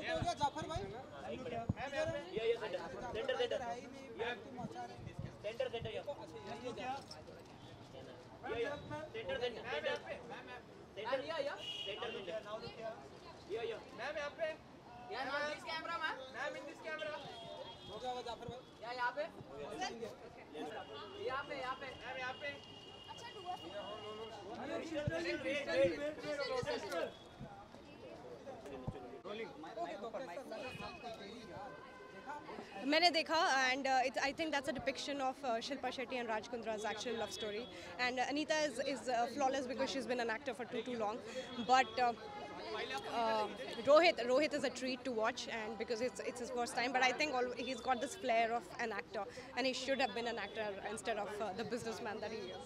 जाफ़र भाई। ये ये सेंटर सेंटर सेंटर। सेंटर ये सेंटर सेंटर सेंटर। या या? Centre centre. या या। मैम यहाँ पे यार this camera ma'am ma'am in this camera? हो गया वो जाफ़र भाई। या यहाँ पे? यहाँ पे यहाँ पे। मैम यहाँ पे। अच्छा हुआ मैंने देखा and it's I think that's a depiction of Shilpa Shetty and Raj कुंद्रा's actual love story and uh, Anita is is uh, flawless because she's been an actor for too too long but uh, uh, Rohit Rohit is a treat to watch and because it's it's his first time but I think all, he's got this flair of an actor and he should have been an actor instead of uh, the businessman that he is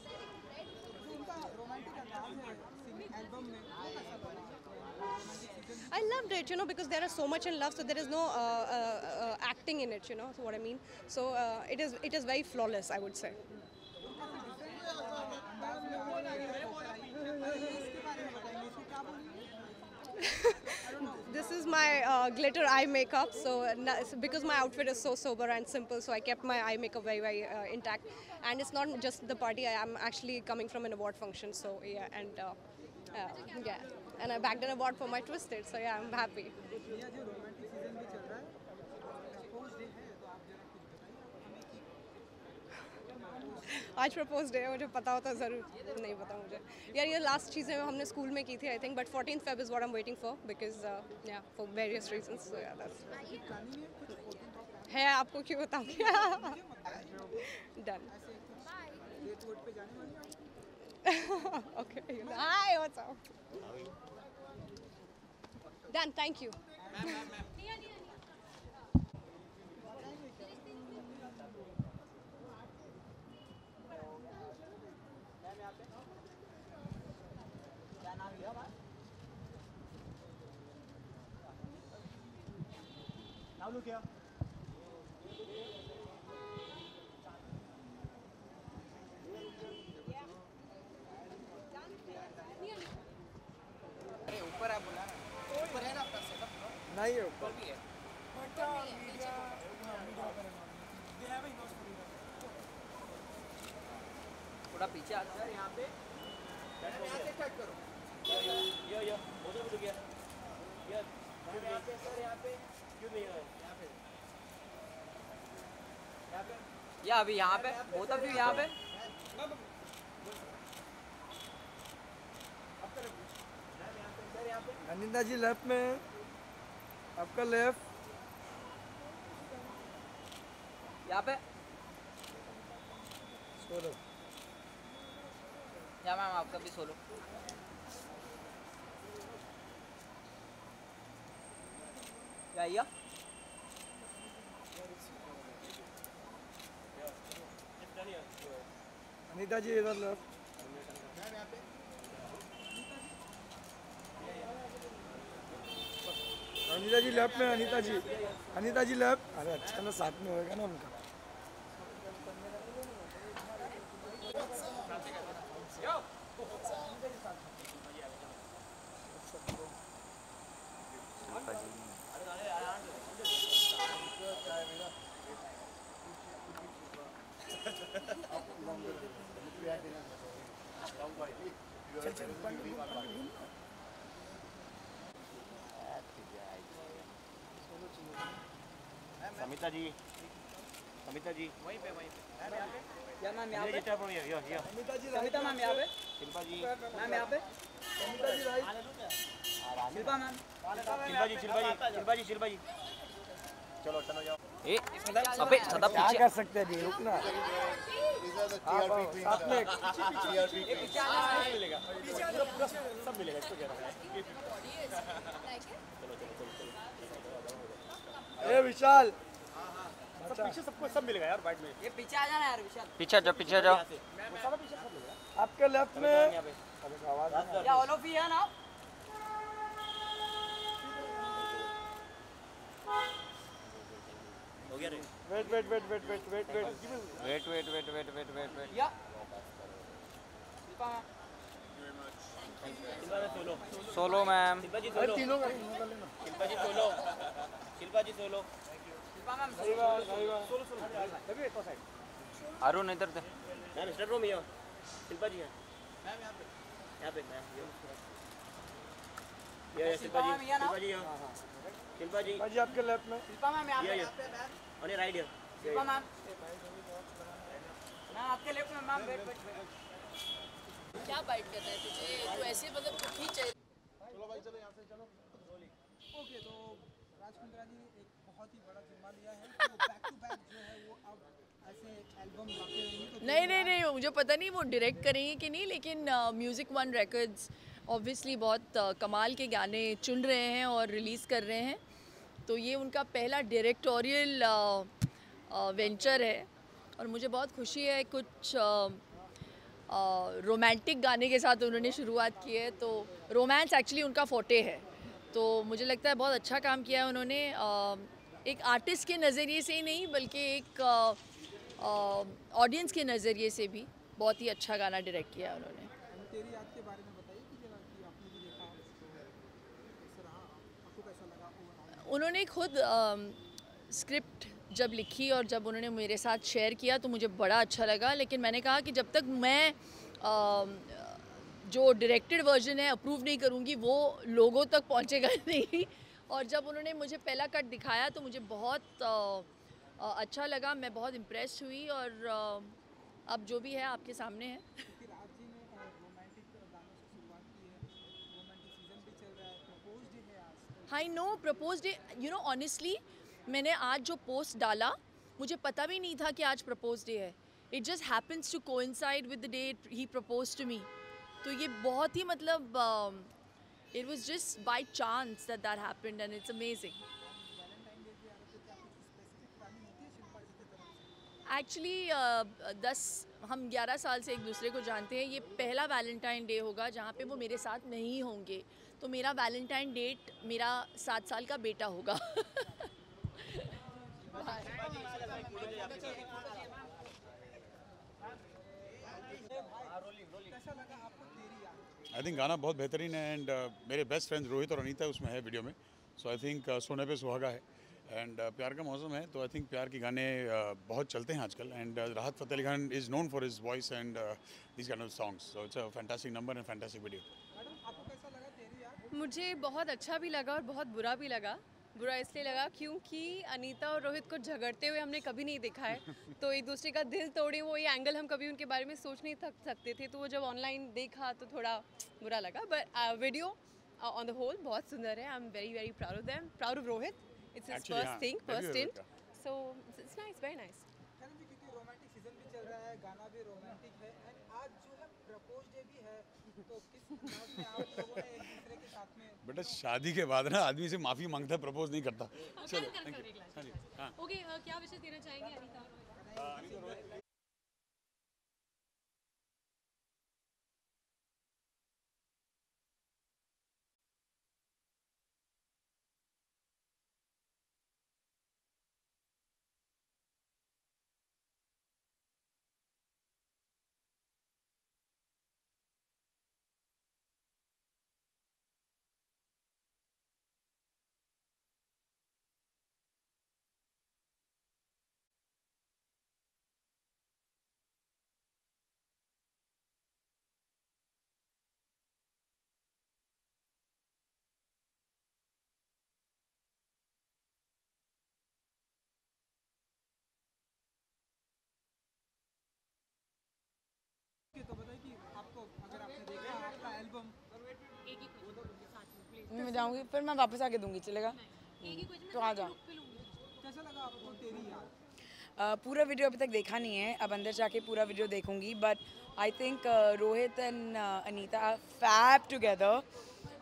I loved it, you know, because there is so much in love, so there is no uh, uh, uh acting in it, you know, what I mean. So uh, it is it is very flawless, I would say. this is my uh, glitter eye makeup. So because my outfit is so sober and simple, so I kept my eye makeup very, very uh, intact. And it's not just the party. I am actually coming from an award function. So yeah, and uh, uh yeah. And I bagged an award for my twisted, so yeah, I'm happy. आज propose day है मुझे पता होता ज़रूर नहीं पता मुझे। यार ये लास्ट चीज़ें हमने स्कूल में की थी I think but fourteen Feb is I am waiting for because yeah for various है है आपको क्यों बताऊँ done okay. Hi, what's up? Dan, thank you. Now look here. नहीं है ऊपर भी है थोड़ा पीछे आ जाओ यहाँ पे यहाँ से करो ये ये उधर भी गया ये यहाँ पे सर यहाँ पे क्यों नहीं है यहाँ पे यहाँ पे या अभी यहाँ पे ऑफ़ यू यहाँ पे अनिंदा जी लेफ़्ट में आपका लेफ़्ट यहाँ पे। सोलो या मैम आपका भी सोलो या या अनिता जी इधर लेफ़्ट अनिता जी लेफ़्ट में अनिता जी अनिता जी लेफ़्ट अरे अच्छा ना साथ में होएगा ना उनका। समिता जी समिता जी वहीं पे वहीं पे मैम यहाँ ये पे ये ये ये ये अनिता जी सविता मैम यहाँ पे शिल्पा जी मैम यहाँ पे अनिता जी राइट शिल्पा मैम शिल्पा जी शिल्पा जी शिल्पा जी शिल्पा जी चलो चलो जाओ ए अबे सदा क्या पीछे कर सकते हैं अभी रुकना साथ में पीछे आ जाना है। मिलेगा सब मिलेगा इसको क्या रखा है ए विशाल सब पीछे सबको सब मिलेगा यार में। ये पीछे आ जाना यार विशाल। पीछे जाओ पीछे जाओ। सारा पीछे सब मिलेगा आपके लेफ़्ट में या ऑल ऑफ़ है ना। हो गया रे। Wait wait wait wait wait wait wait wait wait wait wait wait wait wait या। Solo. Solo ma'am. Shilpa ji solo. तीनों का तीनों का लेना शिल्पा जी सोलो। शिल्पा जी सोलो। अरुण इधर से मैम स्टार्ट रूम यहाँ शिल्पा जी हैं। मैम यहाँ पे। यहाँ पे मैम ये। ये शिल्पा जी शिल्पा जी यहाँ शिल्पा जी। जी आपके लेफ़्ट में। शिल्पा मैम यहाँ ये पे। ये on your right Shilpa ma'am. Ma'am आपके लेफ़्ट में मैम वेट वेट क्या बाइट करना है तुझे? तू ऐसे मतलब तू खींच है ओके तो राजकुंद्रा जी एक बहुत ही बड़ा जिम्मा लिया है। तो बैक टू बैक जो है वो अब ऐसे एल्बम लाते रहेंगे तो नहीं नहीं नहीं मुझे पता नहीं वो डायरेक्ट करेंगे कि नहीं लेकिन म्यूज़िक वन रिकॉर्ड्स ऑब्वियसली बहुत uh, कमाल के गाने चुन रहे हैं और रिलीज़ कर रहे हैं। तो ये उनका पहला डायरेक्टोरियल वेंचर है और मुझे बहुत खुशी है कुछ रोमांटिक गाने के साथ उन्होंने शुरुआत की है। तो रोमांस एक्चुअली उनका फोटे है। तो मुझे लगता है बहुत अच्छा काम किया है उन्होंने। एक आर्टिस्ट के नज़रिए से ही नहीं बल्कि एक ऑडियंस के नज़रिए से भी बहुत ही अच्छा गाना डायरेक्ट किया उन्होंने। उन्होंने खुद स्क्रिप्ट जब लिखी और जब उन्होंने मेरे साथ शेयर किया तो मुझे बड़ा अच्छा लगा लेकिन मैंने कहा कि जब तक मैं अम, जो डायरेक्टेड वर्जन है अप्रूव नहीं करूँगी वो लोगों तक पहुँचेगा नहीं। और जब उन्होंने मुझे पहला कट दिखाया तो मुझे बहुत अ, अच्छा लगा। मैं बहुत इम्प्रेस हुई और अ, अब जो भी है आपके सामने है। I know propose day you know honestly मैंने आज जो पोस्ट डाला मुझे पता भी नहीं था कि आज प्रपोज डे है। It just happens to coincide with the day he propose to me तो ये बहुत ही मतलब इट क्या कुछ स्पेसिफिक प्लानिंग होती है शिल्पा जी की तरफ़ से एक्चुअली दस हम 11 साल से एक दूसरे को जानते हैं। ये पहला वैलेंटाइन डे होगा जहाँ पे वो मेरे साथ नहीं होंगे। तो मेरा वैलेंटाइन डेट मेरा सात साल का बेटा होगा कैसा लगा आपको तेरी याद आई थिंक गाना बहुत बेहतरीन है एंड मेरे बेस्ट फ्रेंड्स रोहित और अनीता उसमें है वीडियो में। सो आई थिंक सोने पे सुहागा है। एंड uh, प्यार का मौसम है तो आई थिंक प्यार के गाने uh, बहुत चलते हैं आजकल। And Rahat Fateh Ali Khan is known for his voice and this kind of songs so it's a fantastic number and fantastic video मुझे बहुत अच्छा भी लगा और बहुत बुरा भी लगा। बुरा इसलिए लगा क्योंकि अनीता और रोहित को झगड़ते हुए हमने कभी नहीं देखा है। तो एक दूसरे का दिल तोड़े वो ये एंगल हम कभी उनके बारे में सोच नहीं थक सकते थे। तो वो जब ऑनलाइन देखा तो थोड़ा बुरा लगा। But video on the whole बहुत सुंदर है। I am very very proud of them proud of Rohit it's his first thing first का। So it's nice very nice romantic season भी चल रहा है गाना भी रोमांटिक है एंड आज जो है प्रपोज डे भी है तो किस में आप लोगों ने बेटा शादी के बाद ना आदमी से माफ़ी माँगता है प्रपोज नहीं करता। चलो थैंक यू ओके क्या विशेष देना चाहेंगे अनीता कि तो बताइए कि आपको अगर आपने देखा आपका एल्बम मैं जाऊँगी फिर मैं वापस आके दूँगी चलेगा? तो आ जाओ। कैसा लगा आपको तेरी याद? पूरा वीडियो अभी तक देखा नहीं है अब अंदर जाके पूरा वीडियो देखूँगी but I think Rohit and Anita are fab together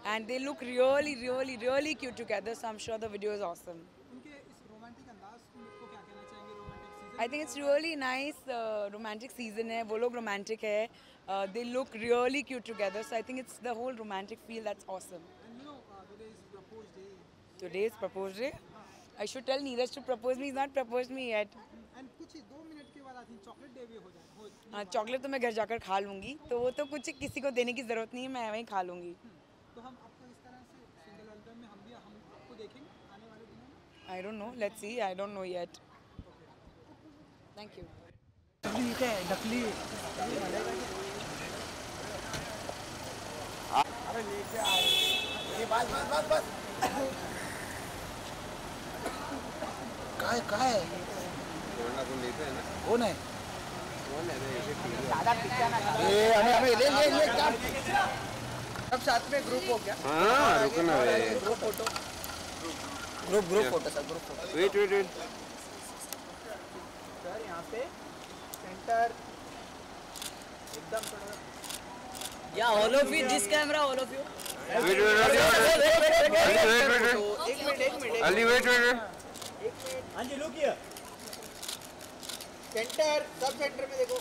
and they look really really really cute together so I am sure the video is awesome I think it's really nice romantic season है वो लोग romantic है they look really cute together so I think it's the whole romantic feel that's awesome and you know today is propose day day I should tell Neeraj to propose me is not propose me yet and कुछ ही दो minute के बाद I think chocolate day भी हो जाए हो हाँ चॉकलेट तो मैं घर जाकर खा लूँगी तो वो तो कुछ किसी को देने की ज़रूरत नहीं है मैं वहीं खा लूँगी तो हम आपको इस तरह से सिंगल एल्बम में हम भी हम आपको देखेंगे आने वाले दिनों में I don't know. Let's see. I don't know yet. Thank you. काय काय कोण आहे ए, हमें हमें ले ले ले काम सब साथ में ग्रुप हो क्या हाँ रुकना group photo group group photo sir group photo wait wait wait sir यहाँ पे सेंटर एकदम थोड़ा Yeah, all of you, this camera, all of you. Wait wait wait wait wait एक मिनट एक minute Ali wait wait wait हाँ जी look here centre सब centre में देखो।